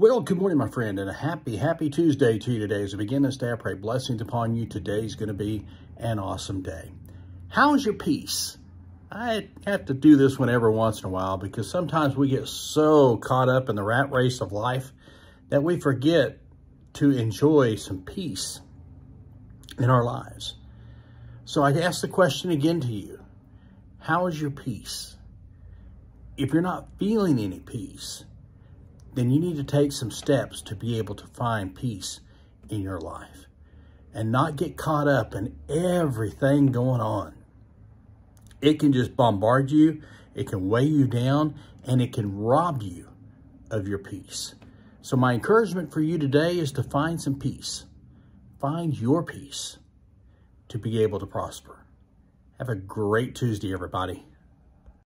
Well, good morning, my friend, and a happy, happy Tuesday to you today. As we begin this day, I pray blessings upon you. Today's going to be an awesome day. How's your peace? I have to do this one every once in a while because sometimes we get so caught up in the rat race of life that we forget to enjoy some peace in our lives. So I ask the question again to you. How is your peace? If you're not feeling any peace, then you need to take some steps to be able to find peace in your life and not get caught up in everything going on. It can just bombard you, it can weigh you down, and it can rob you of your peace. So my encouragement for you today is to find some peace. Find your peace to be able to prosper. Have a great Tuesday, everybody.